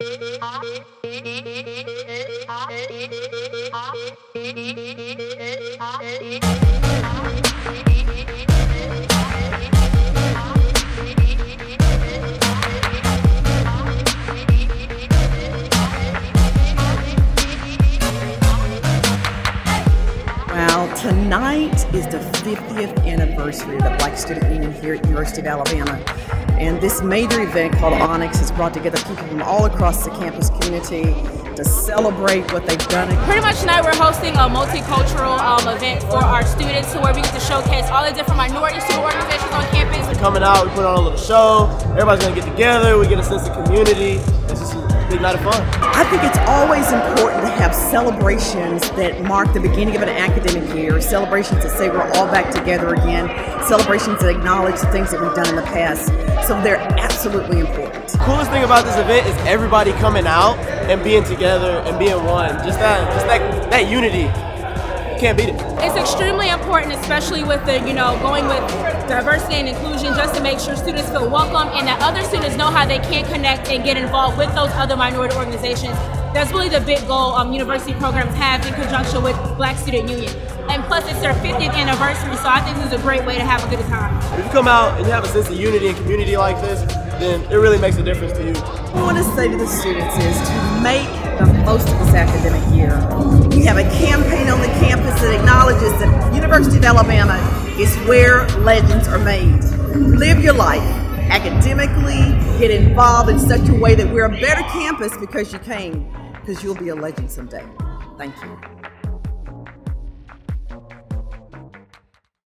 Thank you. Tonight is the 50th anniversary of the Black Student Union here at University of Alabama. And this major event called Onyx has brought together people from all across the campus community to celebrate what they've done. Pretty much tonight we're hosting a multicultural um, event for our students to where we get to showcase all the different minority student organizations on campus. They're coming out, we put on a little show, everybody's gonna get together, we get a sense of community. It's just a big night of fun. I think it's always important to have celebrations that mark the beginning of an academic year, celebrations that say we're all back together again, celebrations that acknowledge the things that we've done in the past. So they're absolutely important. The coolest thing about this event is everybody coming out and being together and being one. Just that, just that, that unity. You can't beat it. It's extremely important, especially with the, you know, going with diversity and inclusion just to make sure students feel welcome and that other students know how they can connect and get involved with those other minority organizations. That's really the big goal um, university programs have in conjunction with Black Student Union. And plus it's their 50th anniversary, so I think this is a great way to have a good time. If you come out and you have a sense of unity and community like this, then it really makes a difference to you. What I want to say to the students is to make the most of this academic year. We have a campaign on the campus University of Alabama is where legends are made. Live your life academically, get involved in such a way that we're a better campus because you came, because you'll be a legend someday. Thank you.